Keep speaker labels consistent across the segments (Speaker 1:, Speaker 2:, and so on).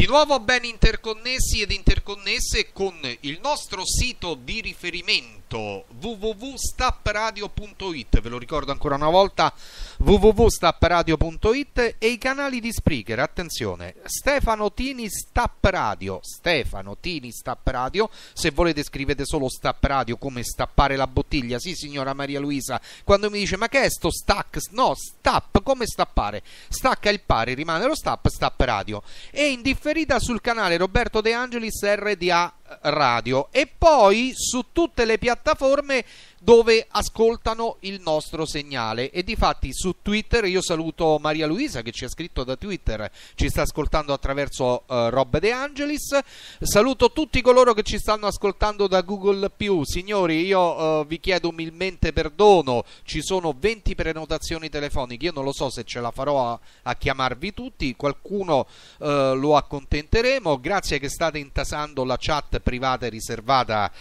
Speaker 1: Di nuovo ben interconnessi ed interconnesse con il nostro sito di riferimento www.stappradio.it, ve lo ricordo ancora una volta www.stappradio.it e i canali di Spreaker, attenzione, Stefano Tini Stap Radio, Stefano Tini Stap Radio, se volete scrivete solo Stap Radio come stappare la bottiglia, sì signora Maria Luisa, quando mi dice ma che è sto stack, no, stap, come stappare, stacca il pari, rimane lo stap, Stap Radio e in differita sul canale Roberto De Angelis RDA Radio. E poi su tutte le piattaforme dove ascoltano il nostro segnale. E difatti su Twitter io saluto Maria Luisa che ci ha scritto da Twitter ci sta ascoltando attraverso uh, Rob De Angelis. Saluto tutti coloro che ci stanno ascoltando da Google signori io uh, vi chiedo umilmente perdono. Ci sono 20 prenotazioni telefoniche. Io non lo so se ce la farò a, a chiamarvi tutti. Qualcuno uh, lo accontenteremo. Grazie che state intasando la chat privata e riservata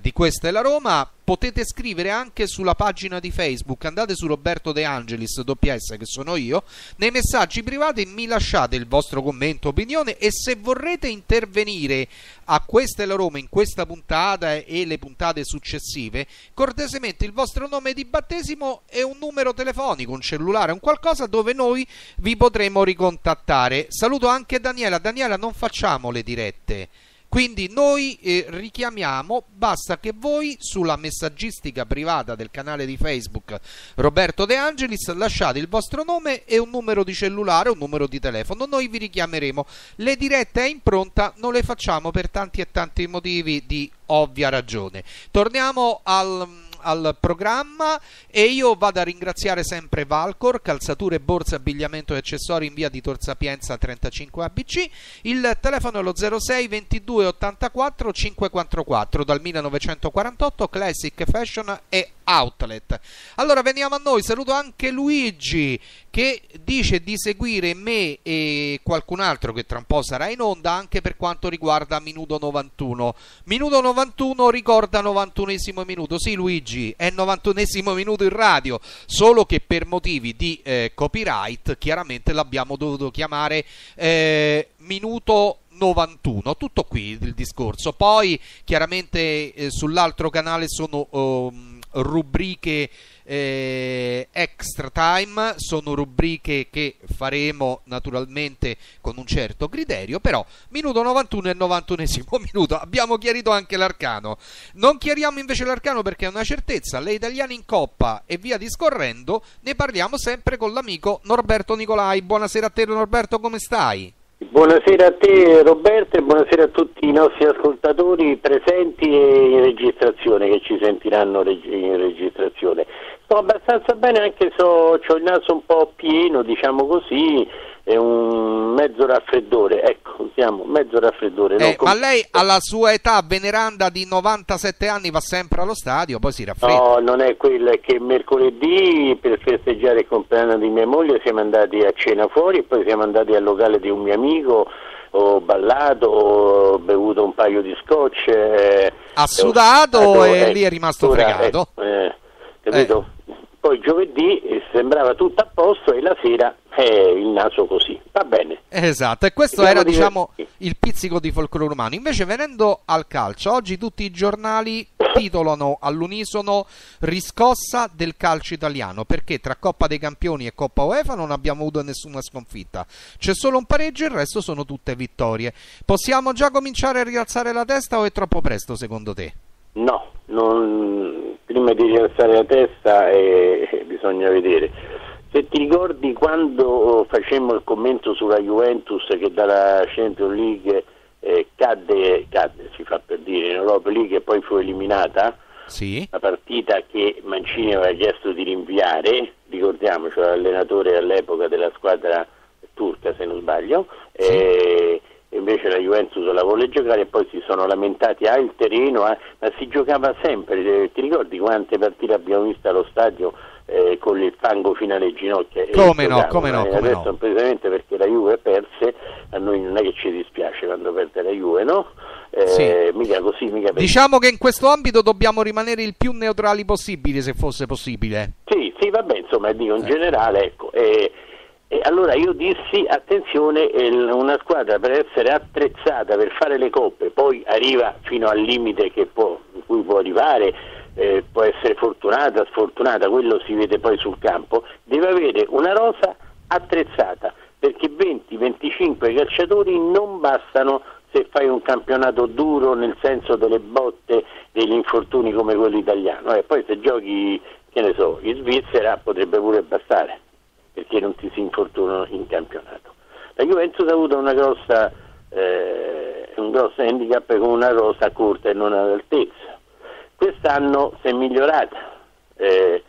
Speaker 1: di questa è la Roma potete scrivere anche sulla pagina di Facebook, andate su Roberto De Angelis, WS che sono io, nei messaggi privati mi lasciate il vostro commento, opinione e se vorrete intervenire a questa è la Roma in questa puntata e le puntate successive, cortesemente il vostro nome di battesimo e un numero telefonico, un cellulare, un qualcosa dove noi vi potremo ricontattare. Saluto anche Daniela. Daniela, non facciamo le dirette. Quindi noi eh, richiamiamo, basta che voi sulla messaggistica privata del canale di Facebook Roberto De Angelis lasciate il vostro nome e un numero di cellulare, un numero di telefono, noi vi richiameremo. Le dirette a impronta non le facciamo per tanti e tanti motivi di ovvia ragione. Torniamo al al programma e io vado a ringraziare sempre Valcor, calzature, borse, abbigliamento e accessori in via di Tor Sapienza 35 ABC. Il telefono è lo 06 22 84 544 dal 1948 Classic Fashion e Outlet. Allora veniamo a noi, saluto anche Luigi che dice di seguire me e qualcun altro che tra un po' sarà in onda anche per quanto riguarda Minuto 91. Minuto 91 ricorda 91esimo minuto. Sì Luigi, è 91esimo minuto in radio, solo che per motivi di eh, copyright chiaramente l'abbiamo dovuto chiamare eh, Minuto 91. Tutto qui il discorso. Poi chiaramente eh, sull'altro canale sono... Um, rubriche eh, extra time, sono rubriche che faremo naturalmente con un certo criterio, però minuto 91 e 91 minuto, abbiamo chiarito anche l'arcano. Non chiariamo invece l'arcano perché è una certezza, le italiane in coppa e via discorrendo, ne parliamo sempre con l'amico Norberto Nicolai. Buonasera a te Norberto, come stai?
Speaker 2: Buonasera a te Roberto e buonasera a tutti i nostri ascoltatori presenti e in registrazione che ci sentiranno in registrazione. Sto abbastanza bene anche se ho il naso un po' pieno, diciamo così, è un mezzo raffreddore, ecco, usiamo mezzo raffreddore.
Speaker 1: Eh, ma lei alla sua età veneranda di 97 anni va sempre allo stadio, poi si raffredda?
Speaker 2: No, non è quello, è che mercoledì per festeggiare il compleanno di mia moglie siamo andati a cena fuori e poi siamo andati al locale di un mio amico ho ballato, ho bevuto un paio di scotch. Eh,
Speaker 1: ha sudato e eh, lì è rimasto ora, fregato.
Speaker 2: Eh, capito? Eh. Poi giovedì sembrava tutto a posto e la sera eh, il naso così, va bene.
Speaker 1: Esatto, e questo era diciamo il pizzico di folklore umano. Invece venendo al calcio, oggi tutti i giornali titolano all'unisono riscossa del calcio italiano, perché tra Coppa dei Campioni e Coppa UEFA non abbiamo avuto nessuna sconfitta. C'è solo un pareggio e il resto sono tutte vittorie. Possiamo già cominciare a rialzare la testa o è troppo presto secondo te?
Speaker 2: No, non... prima di rialzare la testa eh, bisogna vedere se ti ricordi quando facemmo il commento sulla Juventus che dalla Champions League eh, cadde, cadde, si fa per dire, in Europa League e poi fu eliminata,
Speaker 1: sì.
Speaker 2: la partita che Mancini aveva chiesto di rinviare, ricordiamoci, l'allenatore all'epoca della squadra turca se non sbaglio, sì. e invece la Juventus la vuole giocare e poi si sono lamentati ah il terreno, ah, ma si giocava sempre, ti ricordi quante partite abbiamo visto allo stadio eh, con il fango fino alle ginocchia.
Speaker 1: Come no, come no, come
Speaker 2: adesso no. precisamente perché la Juve perse, a noi non è che ci dispiace quando perde la Juve, no? Eh, sì. mica così, mica
Speaker 1: diciamo che in questo ambito dobbiamo rimanere il più neutrali possibile, se fosse possibile.
Speaker 2: Sì, sì, vabbè, insomma, dico in eh. generale, ecco. Eh, E allora io dissi, attenzione, una squadra per essere attrezzata per fare le coppe, poi arriva fino al limite può, in cui può arrivare, eh, può essere fortunata, sfortunata, quello si vede poi sul campo, deve avere una rosa attrezzata, perché 20-25 calciatori non bastano se fai un campionato duro nel senso delle botte, degli infortuni come quello italiano, e eh, poi se giochi, che ne so, in Svizzera potrebbe pure bastare perché non ti si infortunano in campionato. La Juventus ha avuto grossa, eh, un grosso handicap con una rosa corta e non all'altezza. Quest'anno si è migliorata. Eh,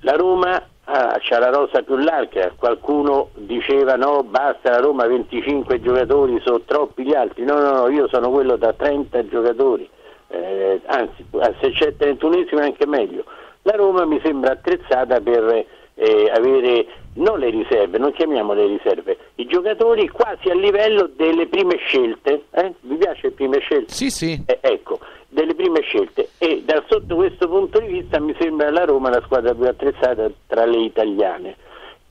Speaker 2: la Roma ha la rosa più larga, qualcuno diceva no, basta la Roma 25 giocatori, sono troppi gli altri, no, no, no, io sono quello da 30 giocatori, eh, anzi se c'è il 31 è anche meglio. La Roma mi sembra attrezzata per eh, avere non le riserve, non chiamiamole riserve, i giocatori quasi a livello delle prime scelte. Eh? Vi piace le prime scelte?
Speaker 1: Sì, sì.
Speaker 2: Eh, ecco, delle prime scelte e da sotto questo punto di vista mi sembra la Roma la squadra più attrezzata tra le italiane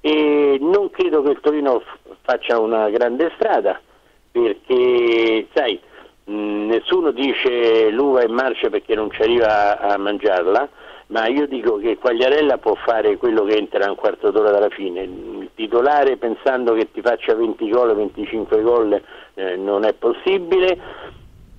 Speaker 2: e non credo che il Torino faccia una grande strada perché sai mh, nessuno dice l'uva è marcia perché non ci arriva a mangiarla ma io dico che Quagliarella può fare quello che entra un quarto d'ora dalla fine, il titolare pensando che ti faccia 20 gol, 25 gol eh, non è possibile.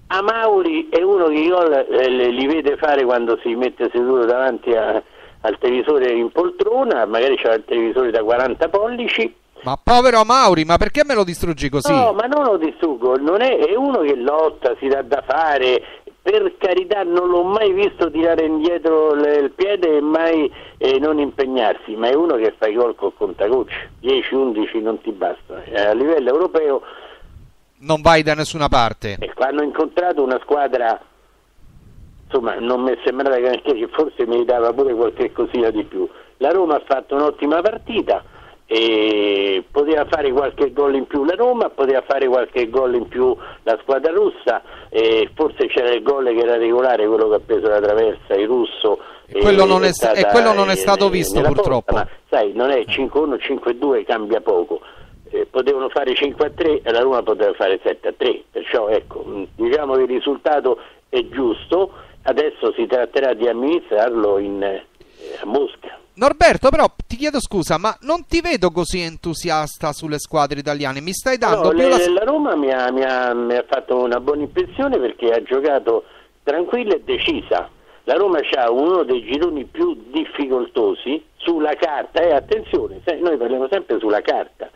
Speaker 2: A Mauri è uno che i gol eh, li vede fare quando si mette seduto davanti a, al televisore in poltrona, magari c'è il televisore da 40 pollici.
Speaker 1: Ma povero Mauri, ma perché me lo distruggi così?
Speaker 2: No, ma non lo distruggo, non è, è uno che lotta, si dà da fare, per carità non l'ho mai visto tirare indietro il piede e mai eh, non impegnarsi, ma è uno che fa i gol col contagocci, 10-11 non ti basta. A livello europeo
Speaker 1: non vai da nessuna parte.
Speaker 2: Ecco, hanno incontrato una squadra, insomma non mi è sembrata che forse meritava pure qualche cosina di più. La Roma ha fatto un'ottima partita e poteva fare qualche gol in più la Roma, poteva fare qualche gol in più la squadra russa e forse c'era il gol che era regolare, quello che ha preso la traversa, il russo.
Speaker 1: E quello, non è, stata, e quello non è stato visto purtroppo.
Speaker 2: Porta, ma sai, non è 5-1, 5-2, cambia poco. Eh, potevano fare 5-3 e la Roma poteva fare 7-3, perciò ecco, diciamo che il risultato è giusto, adesso si tratterà di amministrarlo in, eh, a Mosca.
Speaker 1: Norberto, però ti chiedo scusa, ma non ti vedo così entusiasta sulle squadre italiane. Mi stai dando
Speaker 2: no,
Speaker 1: più
Speaker 2: le, la... la Roma mi ha, mi, ha, mi ha, fatto una buona impressione perché ha giocato tranquilla e decisa. La Roma ha uno dei gironi più difficoltosi sulla carta e attenzione, noi parliamo sempre sulla carta,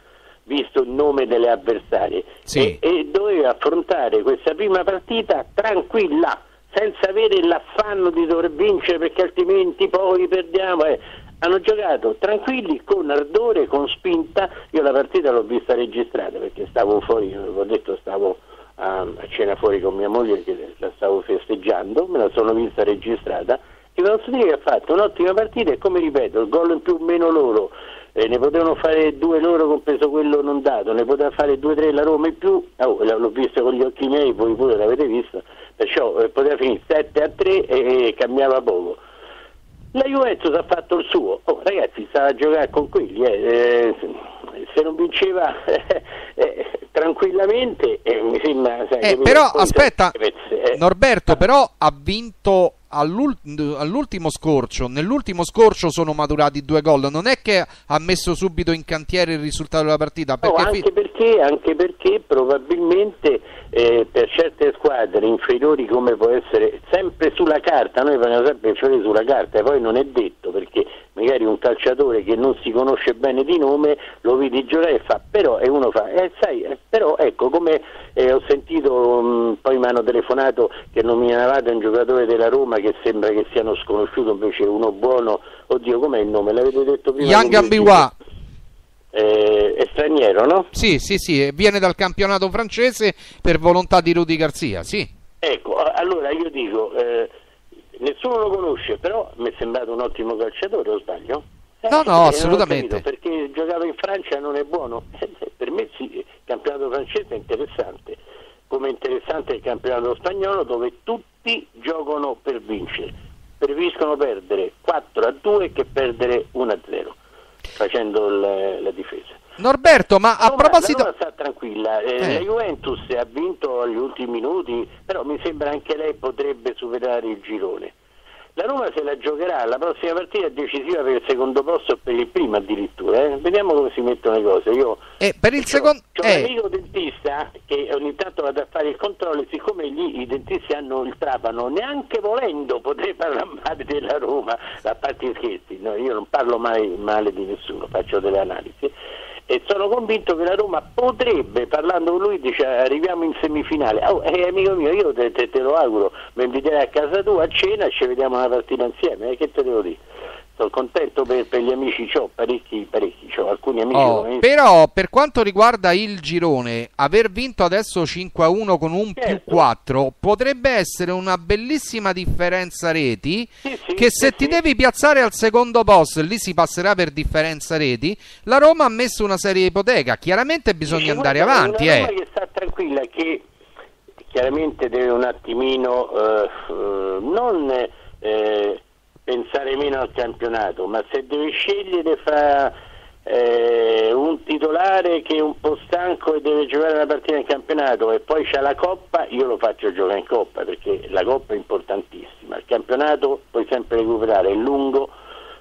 Speaker 2: visto il nome delle avversarie,
Speaker 1: sì.
Speaker 2: e, e doveva affrontare questa prima partita tranquilla senza avere l'affanno di dover vincere perché altrimenti poi perdiamo. Eh hanno giocato tranquilli, con ardore, con spinta. Io la partita l'ho vista registrata perché stavo fuori, ho detto stavo a, cena fuori con mia moglie che la stavo festeggiando, me la sono vista registrata. E posso dire che ha fatto un'ottima partita e come ripeto, il gol in più meno loro, eh, ne potevano fare due loro compreso quello non dato, ne poteva fare due o tre la Roma in più, oh, l'ho vista con gli occhi miei, voi pure l'avete vista, perciò eh, poteva finire 7 a 3 e, e cambiava poco la Juventus ha fatto il suo, oh, ragazzi, stava a giocare con quelli, eh. Eh, se non vinceva eh, tranquillamente mi sembra...
Speaker 1: Sai, eh, però aspetta, eh. Norberto, però ha vinto all'ultimo scorcio, nell'ultimo scorcio sono maturati due gol, non è che ha messo subito in cantiere il risultato della partita.
Speaker 2: Perché no, anche, fi- perché, anche perché probabilmente eh, per certe squadre inferiori come può essere sempre sulla carta, noi parliamo sempre inferiori sulla carta e poi non è detto perché magari un calciatore che non si conosce bene di nome lo vedi giocare e fa però e uno fa eh, sai, eh, però ecco come eh, ho sentito mh, poi mi hanno telefonato che nominavate un giocatore della Roma che sembra che sia uno sconosciuto invece uno buono oddio com'è il nome l'avete detto prima
Speaker 1: Yang Ambiwa
Speaker 2: eh, è straniero no?
Speaker 1: Sì sì sì viene dal campionato francese per volontà di Rudy Garzia sì
Speaker 2: ecco allora io dico eh, nessuno lo conosce, però mi è sembrato un ottimo calciatore, o sbaglio?
Speaker 1: Eh, no, no, assolutamente.
Speaker 2: perché giocava in Francia non è buono. per me sì, il campionato francese è interessante, come interessante il campionato spagnolo dove tutti giocano per vincere. Preferiscono perdere 4 a 2 che perdere 1 a 0 facendo la, la difesa.
Speaker 1: Norberto, ma a
Speaker 2: Roma,
Speaker 1: proposito...
Speaker 2: La sta tranquilla, eh,
Speaker 1: Eh.
Speaker 2: la Juventus ha vinto agli ultimi minuti, però mi sembra anche lei potrebbe superare il girone. La Roma se la giocherà, la prossima partita è decisiva per il secondo posto e per il primo addirittura. eh. Vediamo come si mettono le cose. Io
Speaker 1: Eh, per il
Speaker 2: c'ho-
Speaker 1: secondo...
Speaker 2: c'ho un
Speaker 1: Eh,
Speaker 2: amico dentista che ogni tanto vado a fare il controllo e siccome lì i dentisti hanno il trapano, neanche volendo potrei parlare male della Roma, a parte i scherzi, no, io non parlo mai male di nessuno, faccio delle analisi. E sono convinto che la Roma potrebbe, parlando con lui, dice arriviamo in semifinale. Oh, eh, amico mio, io te, te- te lo auguro, mi inviterai a casa tua a cena e ci vediamo una partita insieme. eh, che te devo dire? Sono contento per, per gli amici, ho parecchi, parecchi, c'ho alcuni amici
Speaker 1: oh, però per quanto riguarda il girone, aver vinto adesso 5 a 1 con un più
Speaker 2: Certo.
Speaker 1: 4 potrebbe essere una bellissima differenza reti
Speaker 2: Sì, sì,
Speaker 1: che
Speaker 2: sì,
Speaker 1: se ti devi piazzare al secondo posto, lì si passerà per differenza reti, la Roma ha messo una serie ipoteca, chiaramente bisogna andare avanti.
Speaker 2: Una
Speaker 1: Eh.
Speaker 2: Roma che sta tranquilla, che chiaramente deve un attimino eh, eh, non eh, pensare meno al campionato, ma se deve scegliere fra eh, un titolare che è un po' stanco e deve giocare una partita in campionato e poi c'ha la coppa, io lo faccio giocare in coppa perché la coppa è importantissima. Il campionato puoi sempre recuperare, è lungo.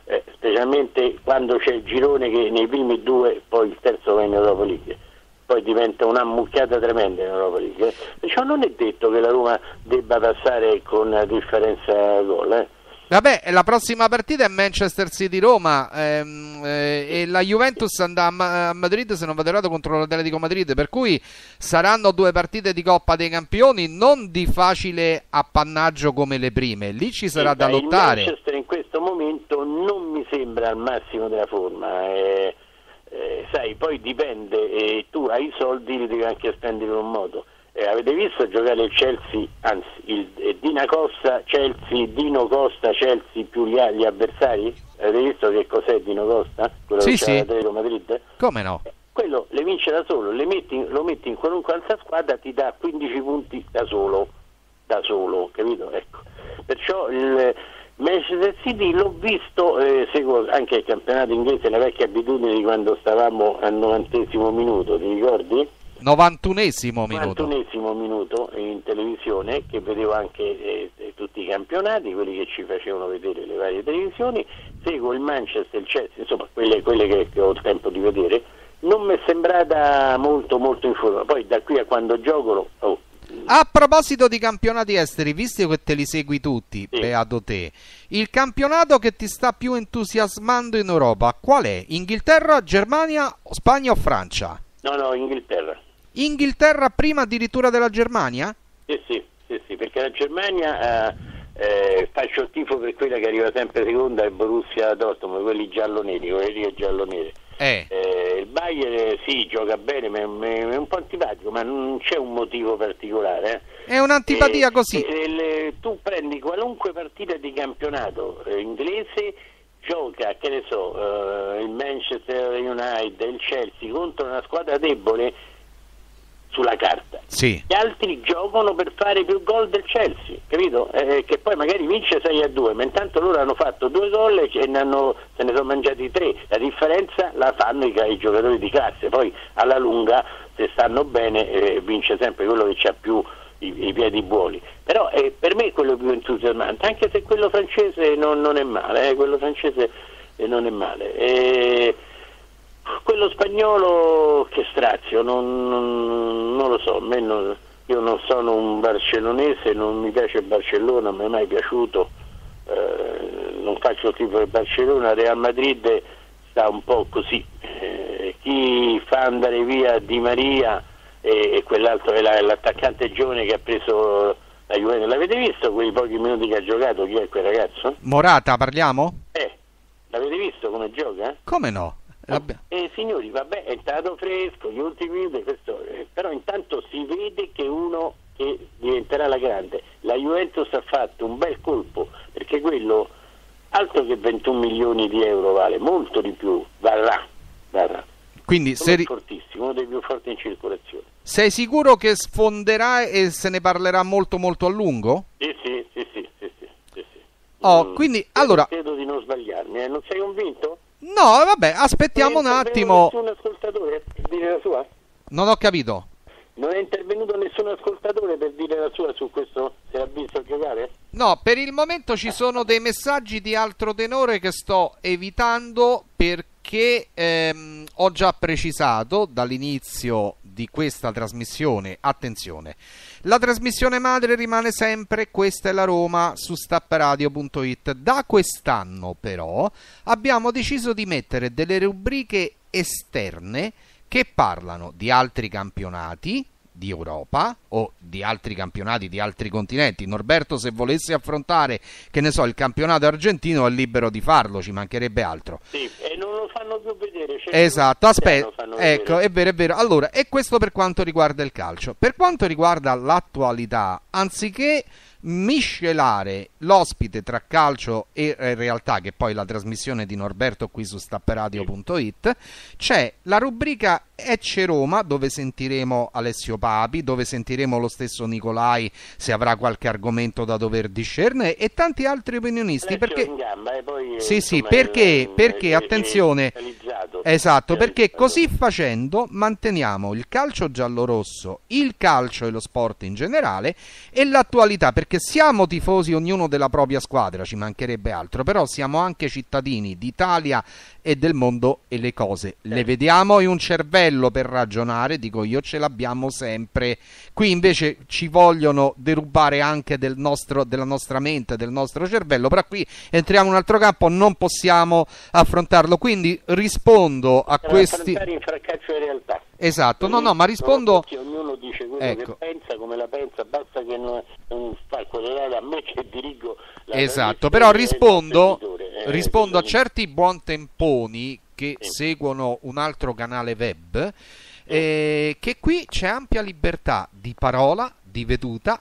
Speaker 2: eh, specialmente quando c'è il girone che nei primi due poi il terzo va in Europa League poi diventa una mucchiata tremenda in Europa League. Perciò non è detto che la Roma debba passare con differenza gol. eh.
Speaker 1: Vabbè, la prossima partita è Manchester City-Roma ehm, eh, e la Juventus andrà a, Ma- a Madrid se non vado errato contro l'Atletico Madrid, per cui saranno due partite di Coppa dei Campioni non di facile appannaggio come le prime, lì ci sarà da
Speaker 2: Il
Speaker 1: lottare.
Speaker 2: Manchester in questo momento non mi sembra al massimo della forma. eh, eh, sai, poi dipende, tu hai i soldi, li devi anche spendere in un modo. Eh, avete visto giocare il Chelsea, anzi, il eh, Dina Costa, Chelsea, Dino Costa, Chelsea più gli, gli avversari? Avete visto che cos'è Dino Costa? Quello
Speaker 1: Sì,
Speaker 2: che
Speaker 1: sì.
Speaker 2: c'era l'Atletico Madrid?
Speaker 1: Come no?
Speaker 2: quello le vince da solo, le metti- lo metti in qualunque altra squadra, ti dà 15 punti da solo, da solo, capito? Ecco. Perciò il Manchester City l'ho visto, eh, seguo anche il campionato inglese, la vecchia abitudine di quando stavamo al novantesimo minuto, ti ricordi?
Speaker 1: 91esimo minuto.
Speaker 2: 41esimo minuto in televisione che vedevo anche eh, eh, tutti i campionati, quelli che ci facevano vedere le varie televisioni, seguo il Manchester, il Chelsea, insomma quelle, quelle che, che ho il tempo di vedere, non mi è sembrata molto molto in forma, poi da qui a quando gioco, oh,
Speaker 1: A proposito di campionati esteri, visto che te li segui tutti,
Speaker 2: Sì.
Speaker 1: beato te, il campionato che ti sta più entusiasmando in Europa, qual è? Inghilterra, Germania, Spagna o Francia?
Speaker 2: no no Inghilterra,
Speaker 1: Inghilterra prima addirittura della Germania?
Speaker 2: sì sì, sì, sì, perché la Germania... eh, eh, faccio il tifo per quella che arriva sempre seconda, il Borussia Dortmund, quelli giallo-neri, quelli giallo-neri.
Speaker 1: Eh,
Speaker 2: Eh, il Bayern sì, gioca bene, ma ma- è un po' antipatico, ma non c'è un motivo particolare. eh.
Speaker 1: è un'antipatia
Speaker 2: Eh,
Speaker 1: così.
Speaker 2: le- tu prendi qualunque partita di campionato eh, inglese, gioca, che ne so, il Manchester United, il Chelsea contro una squadra debole sulla carta.
Speaker 1: Sì.
Speaker 2: Gli altri giocano per fare più gol del Chelsea, capito? Eh, che poi magari vince 6 a 2, ma intanto loro hanno fatto due gol e ne hanno- se ne sono mangiati tre. La differenza la fanno i, i giocatori di classe, poi alla lunga se stanno bene eh, vince sempre quello che ha più i, i piedi buoni. Però eh, per me è quello più entusiasmante, anche se quello francese non, non è male, eh, quello francese eh, non è male. Quello spagnolo che strazio, non, non- non lo so, non- io non sono un barcellonese, non mi piace Barcellona, mi è mai piaciuto, eh, non faccio il tifo del Barcellona, Real Madrid sta un po' così, Eh, chi fa andare via Di Maria e, e quell'altro è la- l'attaccante giovane che ha preso la Juventus, l'avete visto quei pochi minuti che ha giocato, chi è quel ragazzo?
Speaker 1: Morata, parliamo?
Speaker 2: Eh, l'avete visto come gioca?
Speaker 1: Come no? L'abbia-
Speaker 2: Eh, signori, vabbè, è entrato fresco, gli ultimi minuti, questo, eh, però intanto si vede che uno che diventerà la grande. La Juventus ha fatto un bel colpo, perché quello, altro che 21 milioni di euro vale, molto di più, varrà, varrà.
Speaker 1: Quindi se ri-
Speaker 2: fortissimo, uno dei più forti in circolazione.
Speaker 1: sei sicuro che sfonderà e se ne parlerà molto molto a lungo?
Speaker 2: Sì, sì, sì, sì, sì, sì, sì, sì.
Speaker 1: Oh,
Speaker 2: Mm,
Speaker 1: quindi, allora-
Speaker 2: Credo di non sbagliarmi, eh. non sei convinto?
Speaker 1: No, vabbè, aspettiamo un
Speaker 2: Non sapevo
Speaker 1: attimo.
Speaker 2: nessun ascoltatore, per dire la sua?
Speaker 1: Non ho capito.
Speaker 2: Non è intervenuto nessun ascoltatore per dire la sua su questo se ha visto giocare?
Speaker 1: No, per il momento ci sono dei messaggi di altro tenore che sto evitando perché ehm, ho già precisato dall'inizio di questa trasmissione, attenzione, la trasmissione madre rimane sempre Questa è la Roma su stappradio.it. Da quest'anno però abbiamo deciso di mettere delle rubriche esterne che parlano di altri campionati di Europa o di altri campionati di altri continenti. Norberto, se volesse affrontare, che ne so, il campionato argentino è libero di farlo, ci mancherebbe altro.
Speaker 2: Sì, e non lo fanno più vedere. Cioè
Speaker 1: esatto, aspetta, ecco, è vero, è vero. Allora, e questo per quanto riguarda il calcio. Per quanto riguarda l'attualità, anziché miscelare l'ospite tra calcio e eh, realtà, che è poi la trasmissione di Norberto qui su stapperadio.it, c'è la rubrica Ecce Roma, dove sentiremo Alessio Papi, dove sentiremo lo stesso Nicolai se avrà qualche argomento da dover discernere e tanti altri opinionisti. Perché...
Speaker 2: Gamba, poi,
Speaker 1: sì, sì, perché, è, perché è, attenzione, esatto, perché così facendo manteniamo il calcio giallo-rosso, il calcio e lo sport in generale e l'attualità, perché siamo tifosi ognuno della propria squadra, ci mancherebbe altro, però siamo anche cittadini d'Italia e del mondo e le cose le vediamo e un cervello per ragionare, dico io, ce l'abbiamo sempre. Qui invece ci vogliono derubare anche del nostro, della nostra mente, del nostro cervello, però qui entriamo in un altro campo, non possiamo affrontarlo. Quindi rispondo a questi...
Speaker 2: in di realtà.
Speaker 1: Esatto, no, no, ma rispondo...
Speaker 2: Ognuno dice quello
Speaker 1: ecco.
Speaker 2: che pensa, come la pensa, basta che non, non fa quadrare a me che dirigo la
Speaker 1: Esatto, però rispondo, eh, rispondo a certi buontemponi che sì. seguono un altro canale web eh, che qui c'è ampia libertà di parola, di veduta,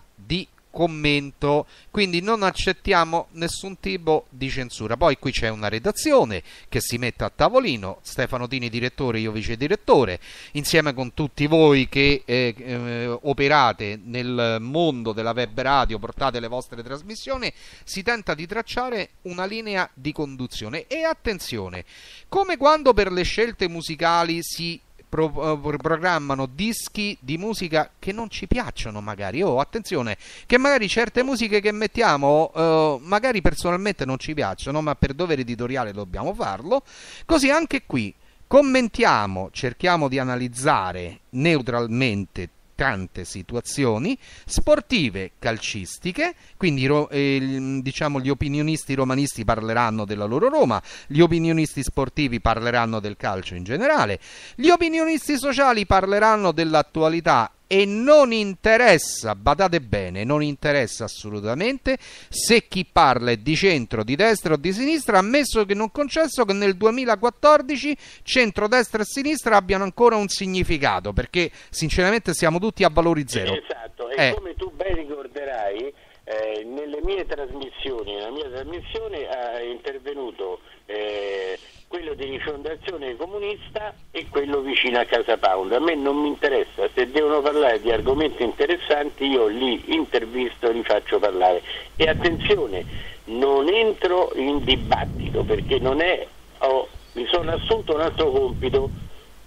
Speaker 1: commento, quindi non accettiamo nessun tipo di censura. Poi qui c'è una redazione che si mette a tavolino, Stefano Tini direttore, io vice direttore, insieme con tutti voi che eh, eh, operate nel mondo della web radio, portate le vostre trasmissioni, si tenta di tracciare una linea di conduzione. E attenzione, come quando per le scelte musicali si pro, uh, programmano dischi di musica che non ci piacciono magari. Oh, attenzione, che magari certe musiche che mettiamo uh, magari personalmente non ci piacciono, ma per dovere editoriale dobbiamo farlo. Così anche qui commentiamo, cerchiamo di analizzare neutralmente tante situazioni sportive, calcistiche, quindi eh, diciamo gli opinionisti romanisti parleranno della loro Roma, gli opinionisti sportivi parleranno del calcio in generale, gli opinionisti sociali parleranno dell'attualità e non interessa, badate bene, non interessa assolutamente se chi parla è di centro, di destra o di sinistra, ammesso che non concesso che nel 2014 centro, destra e sinistra abbiano ancora un significato, perché sinceramente siamo tutti a valori zero.
Speaker 2: Esatto, e eh. come tu ben ricorderai, eh, nelle mie trasmissioni, nella mia trasmissione è intervenuto eh, quello di rifondazione comunista e quello vicino a Casa Pound. A me non mi interessa, se devono parlare di argomenti interessanti io li intervisto e li faccio parlare. E attenzione, non entro in dibattito perché non è, oh, mi sono assunto un altro compito,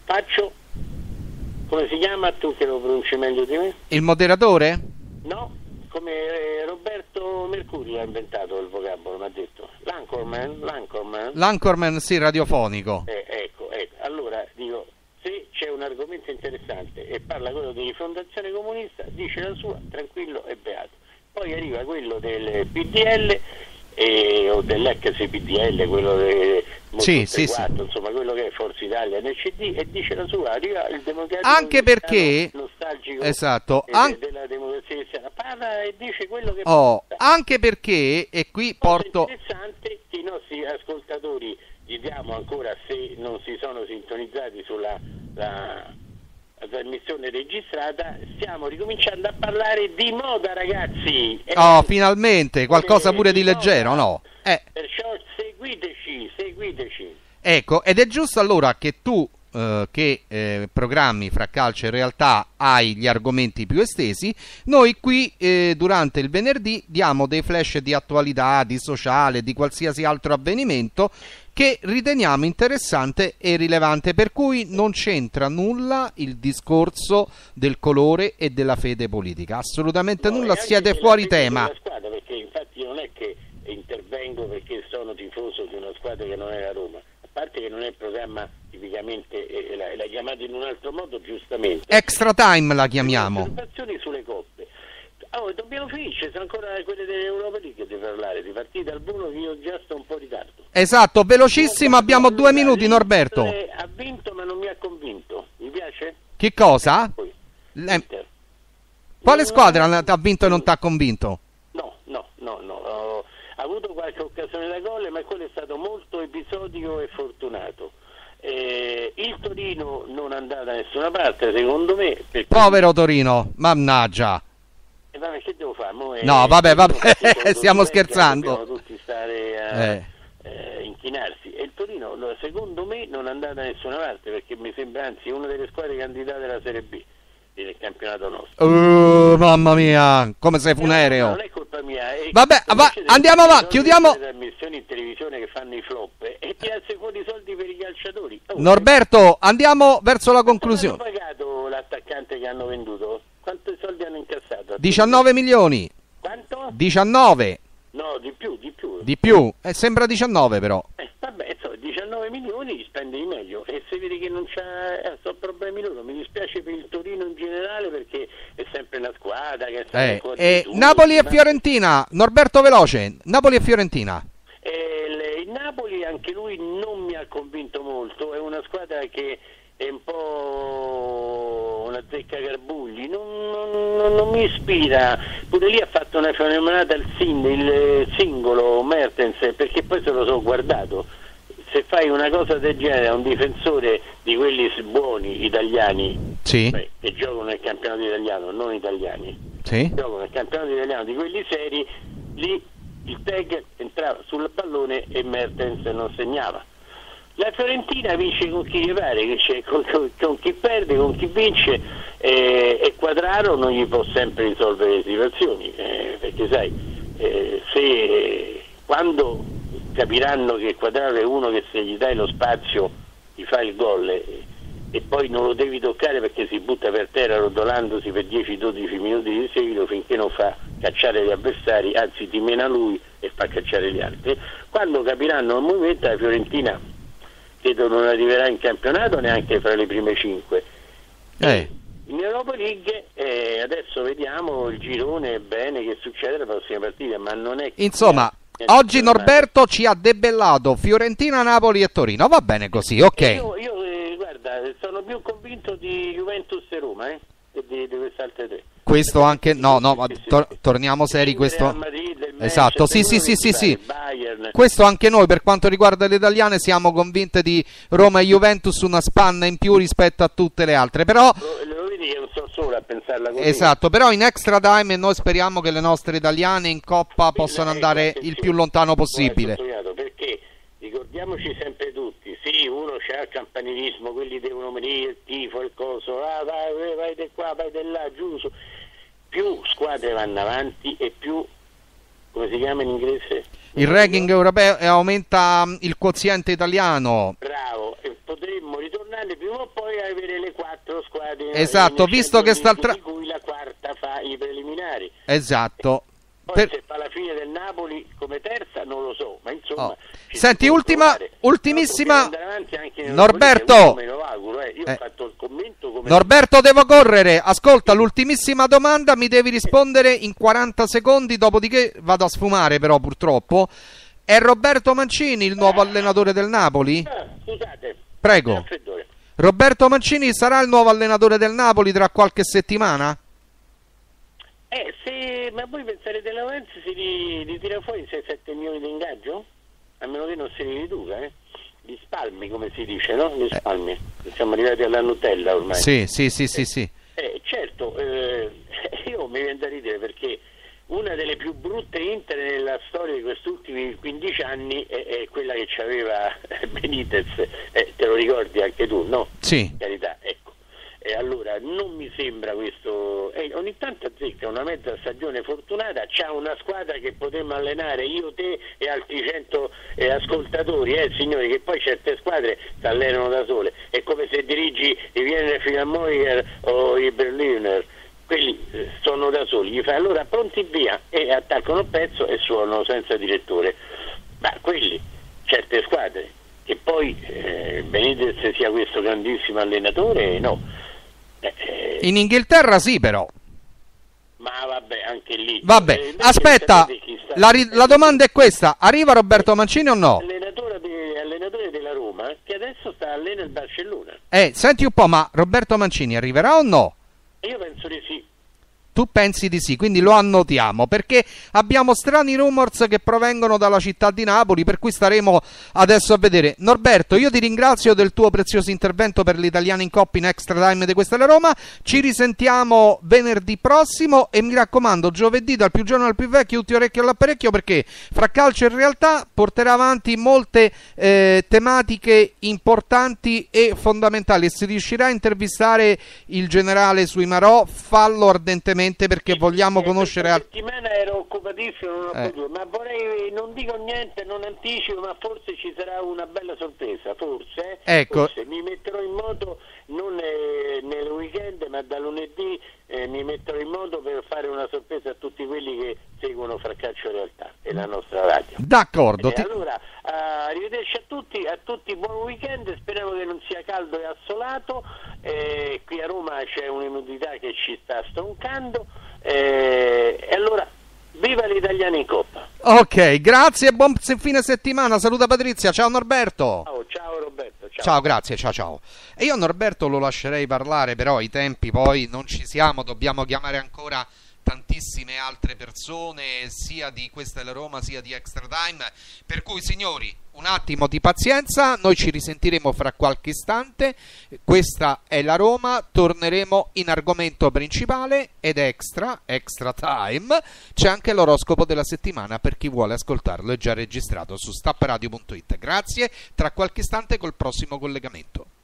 Speaker 2: faccio, come si chiama tu che lo pronunci meglio di me?
Speaker 1: Il moderatore?
Speaker 2: No, come eh, Roberto Mercuri ha inventato il vocabolo, mi ha detto. L'anchorman, l'anchorman.
Speaker 1: L'anchorman, sì, radiofonico.
Speaker 2: Eh, ecco, ecco, allora dico, se c'è un argomento interessante e parla quello di rifondazione comunista, dice la sua, tranquillo e beato. Poi arriva quello del PDL e, o dell'ex PDL, quello del
Speaker 1: sì, sì, sì.
Speaker 2: insomma quello che è Forza Italia nel CD e dice la sua, arriva il democratico
Speaker 1: anche perché
Speaker 2: nostalgico
Speaker 1: esatto,
Speaker 2: an- della democrazia cristiana, parla e dice quello che
Speaker 1: oh, anche perché e qui porto
Speaker 2: interessante i nostri ascoltatori gli diamo ancora se non si sono sintonizzati sulla la, la trasmissione registrata, stiamo ricominciando a parlare di moda, ragazzi.
Speaker 1: Oh, eh, finalmente, qualcosa pure di, di leggero, no?
Speaker 2: Eh. Perciò seguiteci, seguiteci.
Speaker 1: Ecco, ed è giusto allora che tu eh, che eh, programmi fra calcio e realtà hai gli argomenti più estesi, noi qui eh, durante il venerdì diamo dei flash di attualità, di sociale, di qualsiasi altro avvenimento che riteniamo interessante e rilevante, per cui non c'entra nulla il discorso del colore e della fede politica, assolutamente
Speaker 2: No,
Speaker 1: nulla, siete fuori tema.
Speaker 2: squadra, perché infatti non è che intervengo perché sono tifoso di una squadra che non è la Roma, a parte che non è il programma tipicamente, e l'ha, chiamato in un altro modo giustamente.
Speaker 1: Extra time la chiamiamo.
Speaker 2: Osservazioni sulle. Oh, dobbiamo finire, sono ancora quelle dell'Europa League di parlare, di partita al volo che io già sto un po' in ritardo.
Speaker 1: Esatto, velocissimo, abbiamo due minuti Norberto.
Speaker 2: Ha vinto ma non mi ha convinto, mi piace?
Speaker 1: Che cosa? Le-
Speaker 2: l'Inter.
Speaker 1: Quale squadra ha vinto e non ti ha convinto?
Speaker 2: No, no, no, no. Ho avuto qualche occasione da gol, ma quello è stato molto episodico e fortunato. Eh, il Torino non è andato da nessuna parte, secondo me. Perché...
Speaker 1: Povero Torino, mannaggia.
Speaker 2: Eh, vabbè, che devo fare? Mo
Speaker 1: No, vabbè, vabbè, stiamo scherzando.
Speaker 2: Dobbiamo tutti stare a
Speaker 1: Eh.
Speaker 2: eh, inchinarsi. E il Torino, no, secondo me, non è andato da nessuna parte, perché mi sembra anzi una delle squadre candidate alla Serie B del campionato nostro.
Speaker 1: Uh, mamma mia, come sei
Speaker 2: No,
Speaker 1: funereo.
Speaker 2: non è colpa mia. è-
Speaker 1: Vabbè, va- andiamo avanti, chiudiamo-
Speaker 2: delle trasmissioni in televisione che fanno i flop eh, e tirarsi fuori i soldi per i calciatori. Oh,
Speaker 1: Norberto, andiamo verso la conclusione.
Speaker 2: pagato l'attaccante che hanno venduto? Quanti soldi hanno incassato?
Speaker 1: 19 milioni,
Speaker 2: Quanto?
Speaker 1: 19,
Speaker 2: No, di più, di più.
Speaker 1: di più, eh, sembra 19 però.
Speaker 2: Eh, vabbè, so, 19 milioni spende di meglio e se vedi che non c'ha eh, so problemi loro, mi dispiace per il Torino in generale perché è sempre una squadra che è sempre
Speaker 1: Eh, eh,
Speaker 2: di tutti,
Speaker 1: Napoli e
Speaker 2: ma-
Speaker 1: Fiorentina, Norberto veloce, Napoli e Fiorentina.
Speaker 2: Eh, il Napoli anche lui non mi ha convinto molto, è una squadra che è un po' una zecca carbugli, non, non- non- mi ispira, pure lì ha fatto una fenomenata il, sin- il singolo Mertens perché poi se lo so guardato, se fai una cosa del genere a un difensore di quelli buoni italiani
Speaker 1: Sì,
Speaker 2: beh, che giocano nel campionato italiano, non italiani,
Speaker 1: sì.
Speaker 2: gioco nel campionato italiano di quelli seri, lì il tag entrava sul pallone e Mertens non segnava. La Fiorentina vince con chi gli pare, con, con- con chi perde, con chi vince eh, e Quadraro non gli può sempre risolvere le situazioni, eh, perché sai, eh, se quando capiranno che Quadraro è uno che se gli dai lo spazio ti fa il gol eh, e poi non lo devi toccare perché si butta per terra rotolandosi per 10-12 minuti di seguito finché non fa cacciare gli avversari, anzi ti mena lui e fa cacciare gli altri. Quando capiranno il movimento la Fiorentina credo non arriverà in campionato neanche fra le prime cinque.
Speaker 1: Eh,
Speaker 2: In Europa League eh, adesso vediamo il girone bene che succede la prossima partita, ma non è
Speaker 1: insomma, oggi. Norberto ci ha debellato Fiorentina, Napoli e Torino. Va bene così, ok.
Speaker 2: Io, io, eh, guarda, sono più convinto di Juventus e Roma, eh, di, di queste altre tre.
Speaker 1: Questo anche no, no, tor- torniamo seri questo. Esatto, sì, sì, sì, sì, sì. Questo anche noi per quanto riguarda le italiane siamo convinte di Roma e Juventus una spanna in più rispetto a tutte le altre, però esatto, però in extra time noi speriamo che le nostre italiane in coppa possano
Speaker 2: Ecco,
Speaker 1: andare il più lontano possibile.
Speaker 2: Perché ricordiamoci sempre tutti, sì, uno c'ha il campanilismo, quelli devono venire, il tifo, il coso, ah, vai, vai di qua, vai di là, giusto. Più squadre vanno avanti e più, come si chiama in inglese?
Speaker 1: Il ranking europeo aumenta mm, il quoziente italiano.
Speaker 2: Bravo, e potremmo ritornare prima o poi a avere le quattro squadre.
Speaker 1: Esatto, visto che sta al tra-
Speaker 2: di cui la quarta fa i preliminari.
Speaker 1: Esatto.
Speaker 2: Poi
Speaker 1: Per-
Speaker 2: se fa la fine del Napoli come terza non lo so, ma insomma...
Speaker 1: Oh. Senti, ultima- ultimissima- Norberto!
Speaker 2: Auguro, eh.
Speaker 1: Eh.
Speaker 2: come...
Speaker 1: Norberto, devo correre. Ascolta, l'ultimissima domanda mi devi rispondere in 40 secondi, dopodiché vado a sfumare però purtroppo. È Roberto Mancini il nuovo allenatore del Napoli?
Speaker 2: Ah, scusate.
Speaker 1: Prego. Roberto Mancini sarà il nuovo allenatore del Napoli tra qualche settimana?
Speaker 2: Eh, se... Ma voi pensate Lorenzi si ri- ritira fuori 6-7 milioni di ingaggio? A meno che non si riduca, eh? Gli spalmi, come si dice, no? Gli spalmi. Siamo arrivati alla Nutella ormai.
Speaker 1: Sì, sì, sì, sì, sì.
Speaker 2: Eh, certo, eh, io mi viene da ridere perché una delle più brutte Inter nella storia di questi ultimi 15 anni è, è quella che aveva Benitez, eh, te lo ricordi anche tu, no?
Speaker 1: Sì.
Speaker 2: Ecco. E allora non mi sembra questo, eh, ogni tanto azzecca una mezza stagione fortunata, c'ha una squadra che potremmo allenare io, te e altri 100 eh, ascoltatori, eh, signori, che poi certe squadre si allenano da sole, è come se dirigi i Wiener Philharmoniker o i Berliner quelli eh, sono da soli, gli fai allora pronti via e attaccano il pezzo e suonano senza direttore. Ma quelli, certe squadre, che poi eh, Benitez sia questo grandissimo allenatore, no.
Speaker 1: Eh, In Inghilterra sì però.
Speaker 2: Ma vabbè, anche lì.
Speaker 1: Vabbè, eh, aspetta, la, ri- la, domanda è questa: arriva Roberto Mancini o no?
Speaker 2: Allenatore, de- allenatore della Roma che adesso sta allenando il Barcellona.
Speaker 1: Eh, senti un po', ma Roberto Mancini arriverà o no?
Speaker 2: Io penso di sì.
Speaker 1: Tu pensi di sì, quindi lo annotiamo perché abbiamo strani rumors che provengono dalla città di Napoli, per cui staremo adesso a vedere. Norberto, io ti ringrazio del tuo prezioso intervento per l'Italiano in Coppa in Extra Time di questa è Roma. Ci risentiamo venerdì prossimo e mi raccomando, giovedì dal più giovane al più vecchio, tutti orecchio all'apparecchio perché fra calcio e realtà porterà avanti molte eh, tematiche importanti e fondamentali e se riuscirà a intervistare il generale sui Marò, fallo ardentemente brevemente perché vogliamo conoscere
Speaker 2: altri. settimana ero occupatissimo, non ho eh. potuto, ma vorrei, non dico niente, non anticipo, ma forse ci sarà una bella sorpresa, forse.
Speaker 1: Eh? Ecco.
Speaker 2: Forse. Mi metterò in moto non eh, nel weekend, ma da lunedì eh, mi metterò in moto per fare una sorpresa a tutti quelli che seguono Fraccaccio Realtà e la nostra radio.
Speaker 1: D'accordo.
Speaker 2: Ti... Allora, arrivederci a tutti, a tutti buon weekend, speriamo che non sia caldo e assolato, eh, qui a Roma c'è un'umidità che ci sta stroncando eh, e allora viva gli italiani in Coppa.
Speaker 1: Ok, grazie e buon fine settimana, saluta Patrizia, ciao Norberto.
Speaker 2: Ciao, ciao Roberto.
Speaker 1: Ciao. ciao, grazie, ciao ciao. E io Norberto lo lascerei parlare, però i tempi poi non ci siamo, dobbiamo chiamare ancora tantissime altre persone, sia di Questa è la Roma, sia di Extra Time. Per cui, signori, un attimo di pazienza, noi ci risentiremo fra qualche istante. Questa è la Roma, torneremo in argomento principale ed extra, extra time. C'è anche l'oroscopo della settimana per chi vuole ascoltarlo, è già registrato su stappradio.it. Grazie, tra qualche istante col prossimo collegamento.